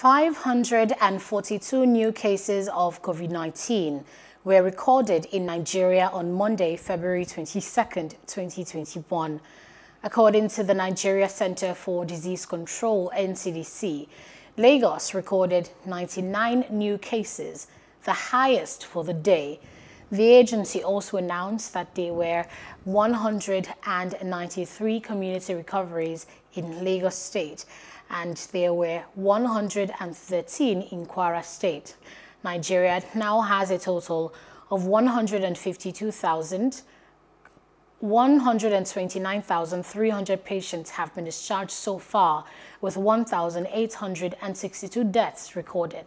542 new cases of COVID-19 were recorded in Nigeria on Monday, February 22, 2021. According to the Nigeria Center for Disease Control, NCDC, Lagos recorded 99 new cases, the highest for the day. The agency also announced that there were 193 community recoveries in Lagos State and there were 113 in Kwara State. Nigeria now has a total of 152,000 129,300 patients have been discharged so far, with 1,862 deaths recorded.